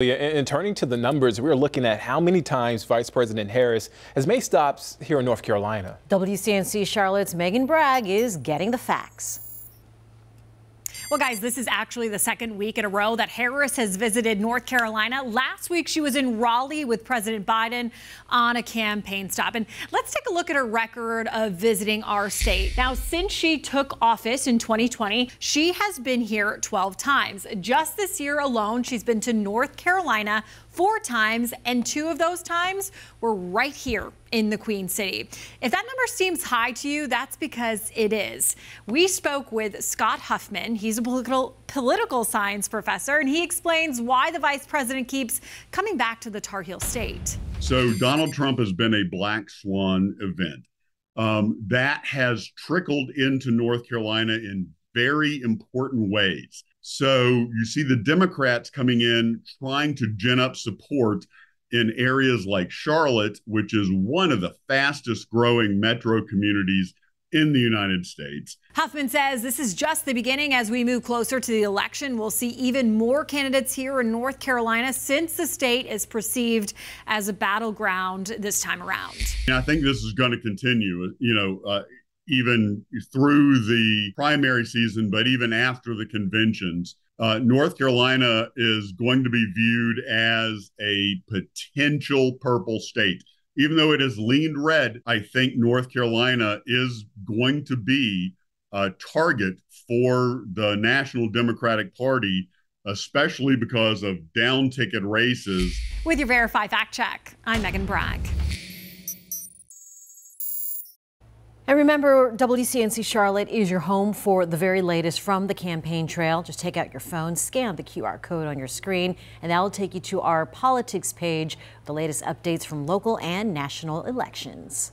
And turning to the numbers, we're looking at how many times Vice President Harris has made stops here in North Carolina. WCNC Charlotte's Meghan Bragg is getting the facts. Well, guys, this is actually the second week in a row that Harris has visited North Carolina. Last week, she was in Raleigh with President Biden on a campaign stop. And let's take a look at her record of visiting our state. Now, since she took office in 2020, she has been here 12 times. Just this year alone, she's been to North Carolina four times, and two of those times were right here in the Queen City. If that number seems high to you, that's because it is. We spoke with Scott Huffman. He's a political, political science professor, and he explains why the vice president keeps coming back to the Tar Heel state. So Donald Trump has been a black swan event. Um, that has trickled into North Carolina in very important ways. So you see the Democrats coming in trying to gin up support in areas like Charlotte, which is one of the fastest growing metro communities in the United States. Huffman says this is just the beginning. As we move closer to the election, we'll see even more candidates here in North Carolina since the state is perceived as a battleground this time around. And I think this is going to continue. You know, uh, even through the primary season, but even after the conventions. Uh, North Carolina is going to be viewed as a potential purple state. Even though it has leaned red, I think North Carolina is going to be a target for the National Democratic Party, especially because of down ticket races. With your Verify Fact Check, I'm Meghan Bragg. And remember, WCNC Charlotte is your home for the very latest from the campaign trail. Just take out your phone, scan the QR code on your screen, and that will take you to our politics page, the latest updates from local and national elections.